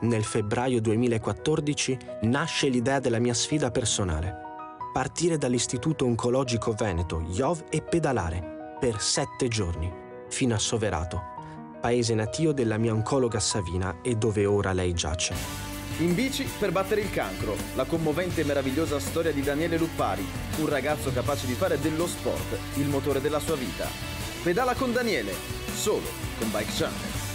nel febbraio 2014, nasce l'idea della mia sfida personale. Partire dall'Istituto Oncologico Veneto, IOV e pedalare per sette giorni, fino a Soverato, paese natio della mia oncologa Savina e dove ora lei giace. In bici per battere il cancro, la commovente e meravigliosa storia di Daniele Luppari, un ragazzo capace di fare dello sport il motore della sua vita. Pedala con Daniele, solo con Bike Channel.